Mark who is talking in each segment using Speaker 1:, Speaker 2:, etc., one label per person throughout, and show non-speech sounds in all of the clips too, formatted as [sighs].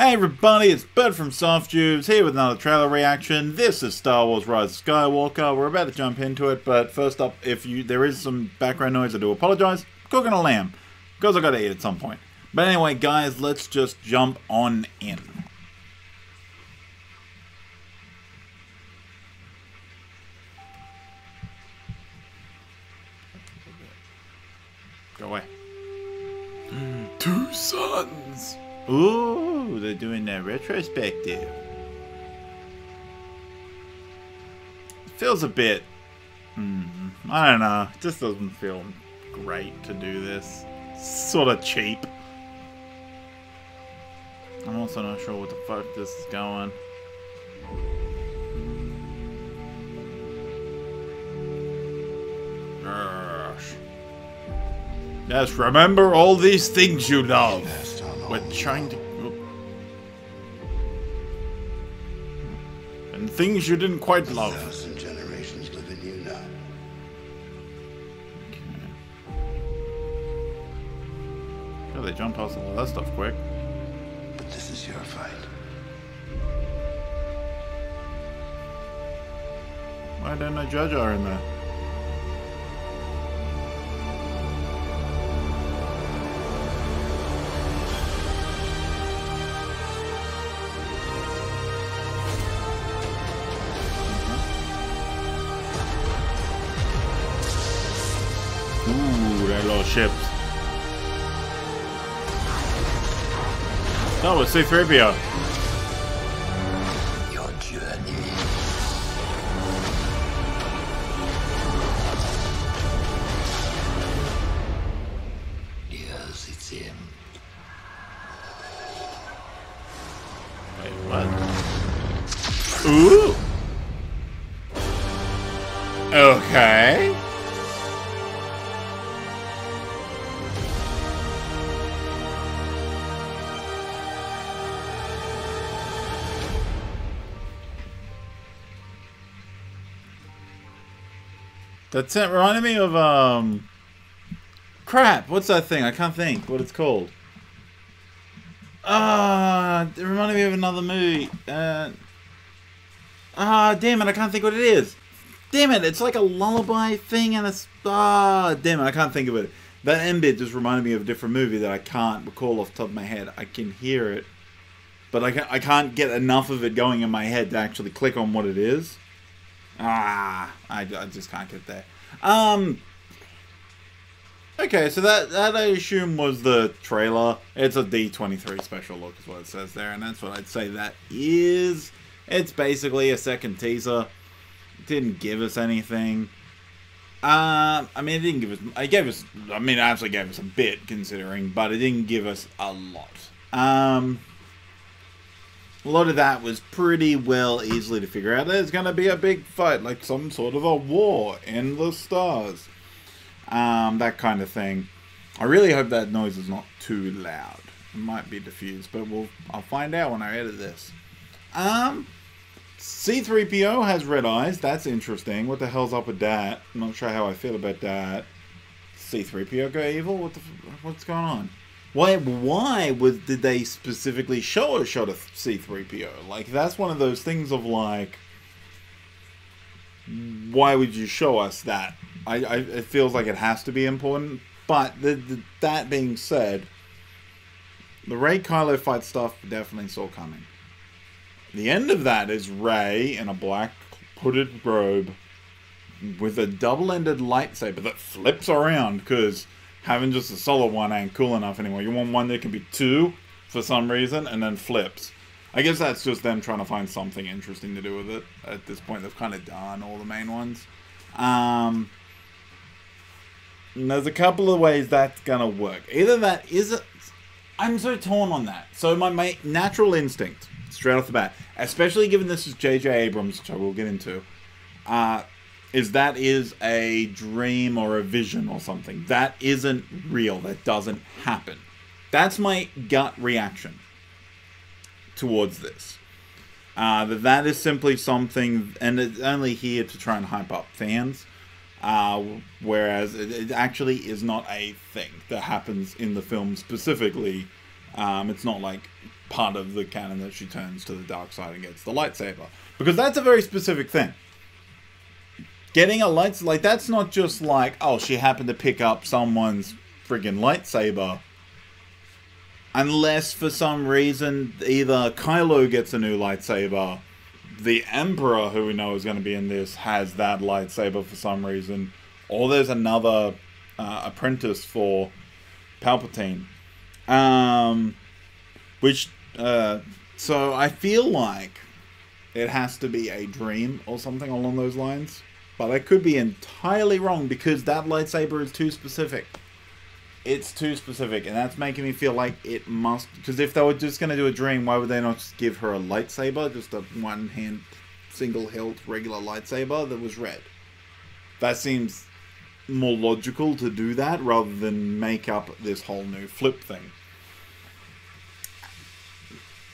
Speaker 1: Hey everybody, it's Bud from Soft here with another trailer reaction. This is Star Wars Rise of Skywalker. We're about to jump into it, but first up, if you there is some background noise, I do apologize. Cooking a lamb, because I gotta eat at some point. But anyway, guys, let's just jump on in. Go away.
Speaker 2: Two sons.
Speaker 1: Ooh, they're doing their retrospective. Feels a bit. Hmm, I don't know. It just doesn't feel great to do this. Sort of cheap. I'm also not sure what the fuck this is going. Yes, remember all these things you love. We're trying to... And things you didn't quite love.
Speaker 3: Thousand generations live in you now.
Speaker 1: Oh, they jumped past all that stuff quick.
Speaker 3: But this is your fight.
Speaker 1: Why didn't I judge her in there? Ooh, that little ship. That was C-3PO. That's it reminded me of um crap, what's that thing? I can't think what it's called. Ah, it reminded me of another movie. Uh, ah, damn it, I can't think what it is. Damn it, it's like a lullaby thing and it's... Ah, damn it, I can't think of it. That end bit just reminded me of a different movie that I can't recall off the top of my head. I can hear it, but I, can, I can't get enough of it going in my head to actually click on what it is. Ah, I, I just can't get there. Um, Okay, so that that I assume was the trailer. It's a D23 special look is what it says there, and that's what I'd say that is. It's basically a second teaser. It didn't give us anything. Um, I mean, it didn't give us. I gave us. I mean, it actually gave us a bit considering, but it didn't give us a lot. Um, a lot of that was pretty well easily to figure out. There's going to be a big fight, like some sort of a war in the stars um, that kind of thing. I really hope that noise is not too loud. It might be diffused, but we'll I'll find out when I edit this. Um, C3PO has red eyes. That's interesting. What the hell's up with that? I'm not sure how I feel about that. C3PO go evil? What the what's going on? Why why was did they specifically show a shot of C3PO? Like that's one of those things of like why would you show us that? I, I it feels like it has to be important. But the, the, that being said, the Rey Kylo fight stuff definitely saw coming. The end of that is Rey in a black hooded robe with a double-ended lightsaber that flips around because having just a solo one ain't cool enough anymore. You want one that can be two for some reason and then flips. I guess that's just them trying to find something interesting to do with it. At this point, they've kind of done all the main ones. Um, there's a couple of ways that's gonna work. Either that is it. I'm so torn on that. So my, my natural instinct, straight off the bat, especially given this is J.J. Abrams, which I will get into, uh, is that is a dream or a vision or something. That isn't real. That doesn't happen. That's my gut reaction towards this. Uh, that that is simply something, and it's only here to try and hype up fans. Uh, whereas it, it actually is not a thing that happens in the film specifically. Um, it's not like part of the canon that she turns to the dark side and gets the lightsaber. Because that's a very specific thing. Getting a light like that's not just like, oh, she happened to pick up someone's friggin' lightsaber. Unless for some reason either Kylo gets a new lightsaber, the Emperor, who we know is going to be in this, has that lightsaber for some reason, or there's another uh, apprentice for Palpatine. Um, which, uh, so I feel like it has to be a dream or something along those lines. But I could be entirely wrong because that lightsaber is too specific. It's too specific, and that's making me feel like it must. Because if they were just going to do a dream, why would they not just give her a lightsaber? Just a one hand, single hilt, regular lightsaber that was red. That seems more logical to do that rather than make up this whole new flip thing.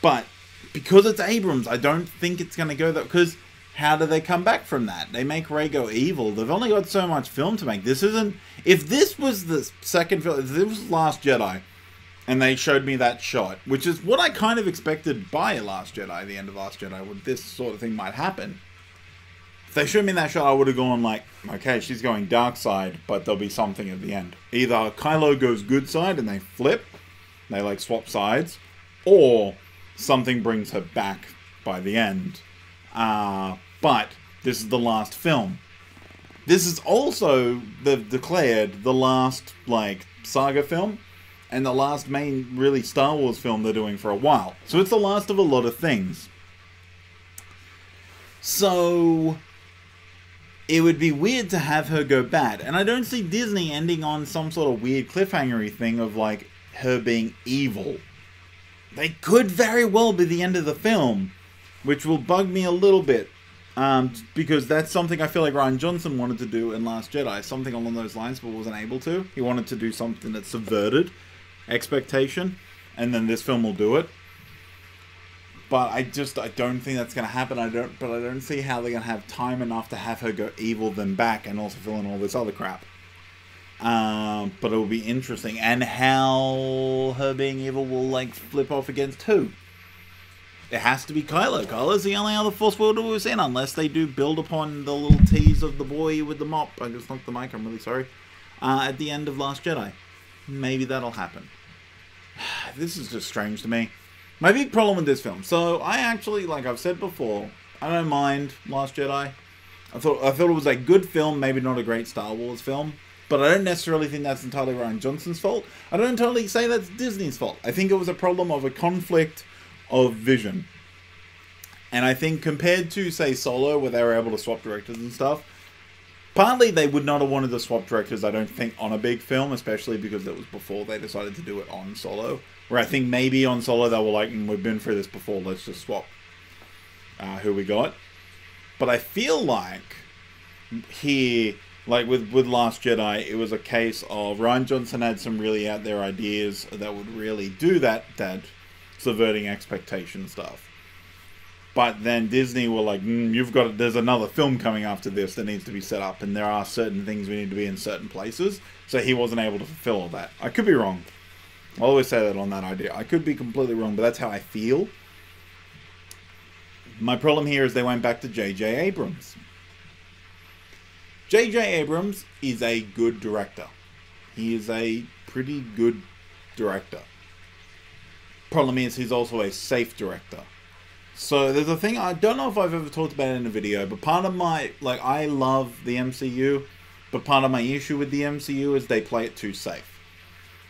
Speaker 1: But because it's Abrams, I don't think it's going to go that. Because how do they come back from that? They make Rey go evil. They've only got so much film to make. This isn't. If this was the second film, if this was Last Jedi, and they showed me that shot, which is what I kind of expected by Last Jedi, the end of Last Jedi, when this sort of thing might happen. If they showed me that shot, I would have gone like, okay, she's going dark side, but there'll be something at the end. Either Kylo goes good side and they flip, they like swap sides, or something brings her back by the end. Uh, but this is the last film. This is also they've declared the last like saga film and the last main really Star Wars film they're doing for a while. So it's the last of a lot of things. So it would be weird to have her go bad. And I don't see Disney ending on some sort of weird cliffhangery thing of like her being evil. They could very well be the end of the film, which will bug me a little bit. Um, because that's something I feel like Rian Johnson wanted to do in Last Jedi, something along those lines, but wasn't able to. He wanted to do something that subverted expectation, and then this film will do it. But I just I don't think that's gonna happen. I don't, but I don't see how they're gonna have time enough to have her go evil then back and also fill in all this other crap. Um, but it will be interesting, and how her being evil will like flip off against who it has to be Kylo. Kylo's the only other Force wielder we've seen, unless they do build upon the little tease of the boy with the mop. I just knocked the mic, I'm really sorry. Uh, at the end of Last Jedi. Maybe that'll happen. [sighs] this is just strange to me. My big problem with this film. So, I actually, like I've said before, I don't mind Last Jedi. I thought I thought it was a good film, maybe not a great Star Wars film. But I don't necessarily think that's entirely Rian Johnson's fault. I don't entirely say that's Disney's fault. I think it was a problem of a conflict of vision. And I think compared to, say, Solo, where they were able to swap directors and stuff, partly they would not have wanted to swap directors, I don't think, on a big film, especially because that was before they decided to do it on Solo. Where I think maybe on Solo they were like, mm, we've been through this before, let's just swap uh, who we got. But I feel like here, like with, with Last Jedi, it was a case of Rian Johnson had some really out there ideas that would really do that, that subverting expectation stuff. But then Disney were like, mm, "You've got there's another film coming after this that needs to be set up, and there are certain things we need to be in certain places." So he wasn't able to fulfill all that. I could be wrong. I always say that on that idea. I could be completely wrong, but that's how I feel. My problem here is they went back to J.J. Abrams. J.J. Abrams is a good director. He is a pretty good director. Problem is, he's also a safe director. So there's a thing I don't know if I've ever talked about in a video, but part of my like I love the MCU, but part of my issue with the MCU is they play it too safe.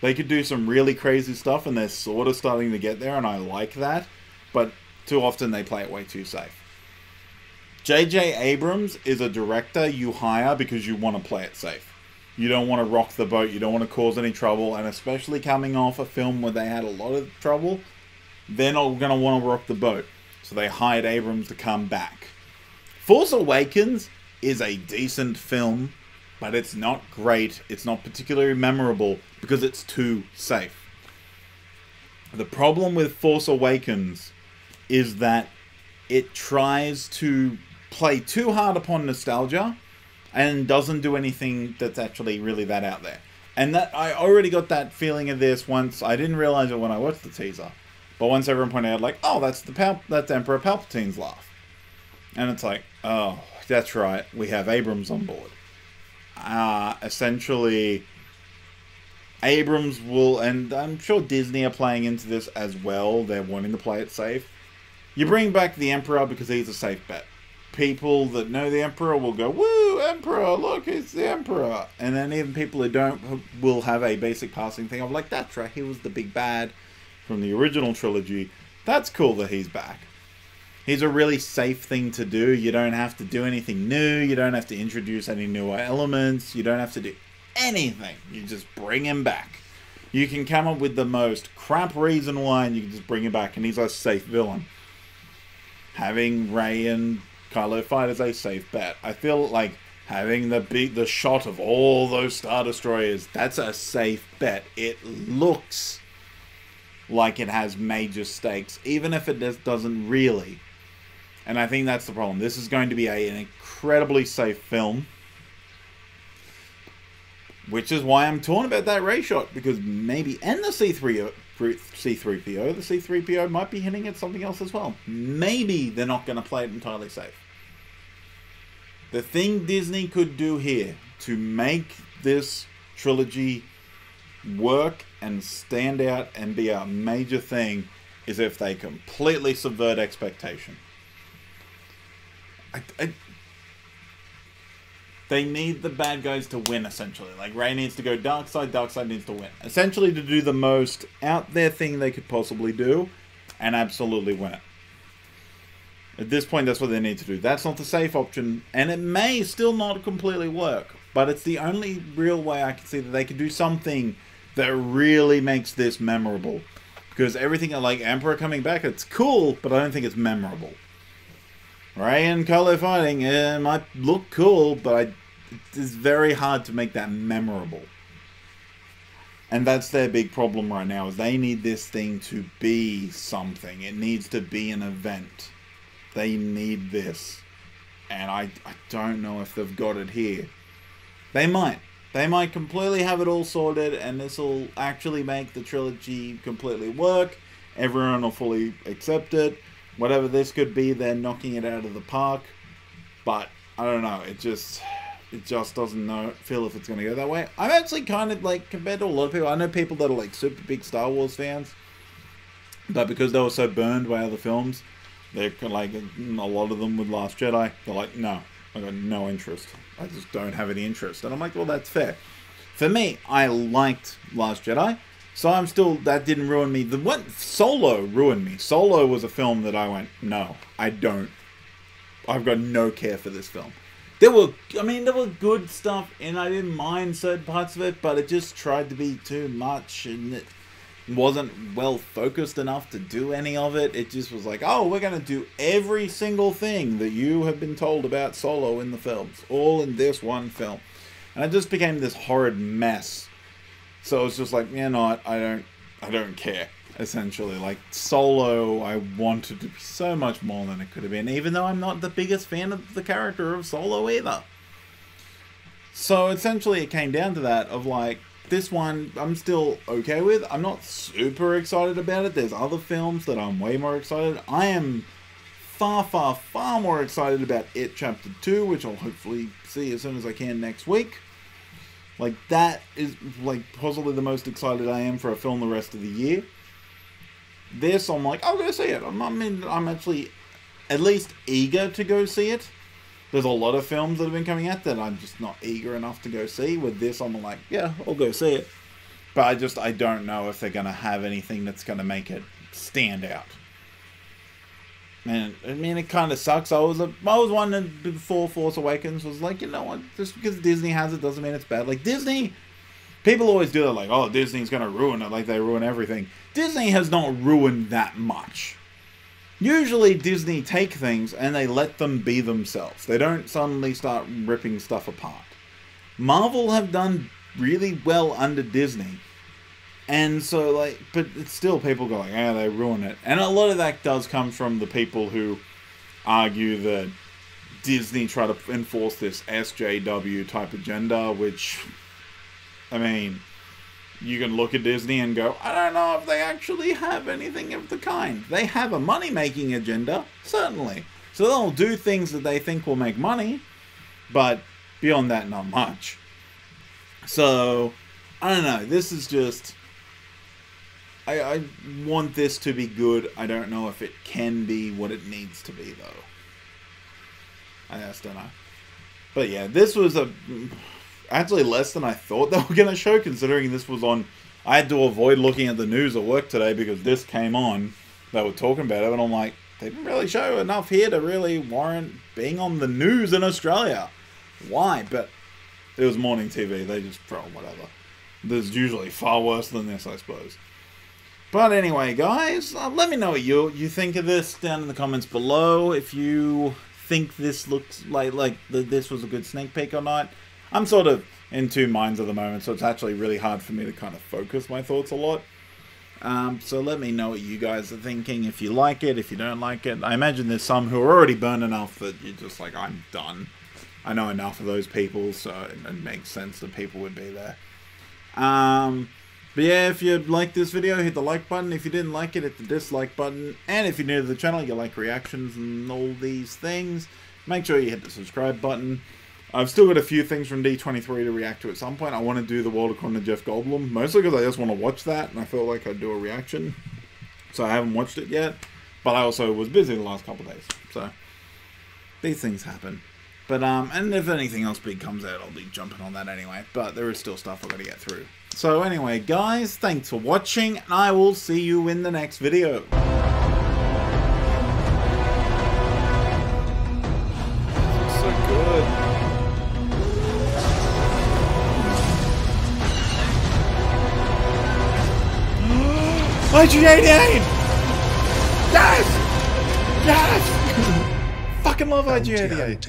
Speaker 1: They could do some really crazy stuff, and they're sort of starting to get there, and I like that. But too often they play it way too safe. J.J. Abrams is a director you hire because you want to play it safe. You don't want to rock the boat. You don't want to cause any trouble. And especially coming off a film where they had a lot of trouble, they're not going to want to rock the boat. So they hired Abrams to come back. Force Awakens is a decent film, but it's not great. It's not particularly memorable because it's too safe. The problem with Force Awakens is that it tries to play too hard upon nostalgia and doesn't do anything that's actually really that out there. And that I already got that feeling of this once. I didn't realize it when I watched the teaser, But once everyone pointed out, like, oh, that's the Pal- that's Emperor Palpatine's laugh, and it's like, oh, that's right, we have Abrams on board. Uh, essentially, Abrams will, and I'm sure Disney are playing into this as well. They're wanting to play it safe. You bring back the Emperor because he's a safe bet. People that know the Emperor will go, "Woo, Emperor! Look, it's the Emperor!" And then even people who don't will have a basic passing thing of like, "That's right, he was the big bad from the original trilogy. That's cool that he's back." He's a really safe thing to do. You don't have to do anything new. You don't have to introduce any newer elements. You don't have to do anything. You just bring him back. You can come up with the most crap reason why, and you can just bring him back, and he's a safe villain. Having Rey and Kylo fight is a safe bet. I feel like having the beat the shot of all those star destroyers that's a safe bet. It looks like it has major stakes, even if it doesn't really. And I think that's the problem. This is going to be a, an incredibly safe film. Which is why I'm torn about that Rey shot, because maybe, and the C3, C3PO, the C3PO might be hinting at something else as well. Maybe they're not going to play it entirely safe. The thing Disney could do here to make this trilogy work and stand out and be a major thing is if they completely subvert expectation. I, I, they need the bad guys to win, essentially. Like, Rey needs to go dark side, dark side needs to win. Essentially, to do the most out there thing they could possibly do and absolutely win it. At this point, that's what they need to do. That's not the safe option, and it may still not completely work, but it's the only real way I can see that they can do something that really makes this memorable. Because everything like Emperor coming back, it's cool, but I don't think it's memorable. Rey and Kylo fighting, it might look cool, but I, it's very hard to make that memorable. And that's their big problem right now, is they need this thing to be something. It needs to be an event. They need this. And I, I don't know if they've got it here. They might. They might completely have it all sorted, and this will actually make the trilogy completely work. Everyone will fully accept it whatever this could be, they're knocking it out of the park. But I don't know. It just it just doesn't know feel if it's going to go that way. I'm actually kind of like compared to a lot of people. I know people that are like super big Star Wars fans, but because they were so burned by other films, they're like a lot of them with Last Jedi. They're like, no, I got no interest. I just don't have any interest. And I'm like, well, that's fair. For me, I liked Last Jedi. So I'm still that didn't ruin me. The what Solo ruined me. Solo was a film that I went, no, I don't. I've got no care for this film. There were, I mean, there were good stuff, and I didn't mind certain parts of it, but it just tried to be too much, and it wasn't well focused enough to do any of it. It just was like, oh, we're gonna do every single thing that you have been told about Solo in the films, all in this one film, and it just became this horrid mess so it's just like, you know, I don't, I don't care. Essentially, like Solo, I wanted to be so much more than it could have been, even though I'm not the biggest fan of the character of Solo either. So essentially, it came down to that of like, this one I'm still okay with. I'm not super excited about it. There's other films that I'm way more excited. I am far, far, far more excited about It Chapter 2, which I'll hopefully see as soon as I can next week. Like that is like possibly the most excited I am for a film the rest of the year. This I'm like, I'll go see it. I'm I'm, I'm actually at least eager to go see it. There's a lot of films that have been coming out that I'm just not eager enough to go see. With this, I'm like, yeah, I'll go see it. But I just I don't know if they're gonna have anything that's gonna make it stand out. Man, I mean, it kind of sucks. I was a, I was one before Force Awakens was like, you know what? Just because Disney has it doesn't mean it's bad. Like Disney, people always do that. Like, oh, Disney's gonna ruin it. Like they ruin everything. Disney has not ruined that much. Usually, Disney take things and they let them be themselves. They don't suddenly start ripping stuff apart. Marvel have done really well under Disney and so, like, but it's still people go like, "Yeah, they ruin it," and a lot of that does come from the people who argue that Disney try to enforce this SJW type agenda, which, I mean, you can look at Disney and go, I don't know if they actually have anything of the kind. They have a money making agenda, certainly. So they'll do things that they think will make money, but beyond that, not much. So, I don't know. This is just. I, I want this to be good. I don't know if it can be what it needs to be, though. I just don't know. But yeah, this was a actually less than I thought they were going to show, considering this was on. I had to avoid looking at the news at work today because this came on. They were talking about it, and I'm like, they didn't really show enough here to really warrant being on the news in Australia. Why? But it was morning TV. They just throw whatever. There's usually far worse than this, I suppose. But anyway, guys, uh, let me know what you you think of this down in the comments below. If you think this looks like like the, this was a good sneak peek or not. I'm sort of in two minds at the moment, so it's actually really hard for me to kind of focus my thoughts a lot. Um, so let me know what you guys are thinking. If you like it, if you don't like it. I imagine there's some who are already burned enough that you're just like, I'm done. I know enough of those people, so it, it makes sense that people would be there. Um, but yeah, if you liked this video, hit the like button. If you didn't like it, hit the dislike button. And if you're new to the channel, you like reactions and all these things, make sure you hit the subscribe button. I've still got a few things from D23 to react to at some point. I want to do the world according to Jeff Goldblum, mostly because I just want to watch that, and I feel like I'd do a reaction. So I haven't watched it yet, but I also was busy the last couple days. So these things happen. But um, and if anything else big comes out, I'll be jumping on that anyway. But there is still stuff I've got to get through. So anyway, guys, thanks for watching, and I will see you in the next video. IG88! Yes! Yes! [laughs] Fucking love IG88.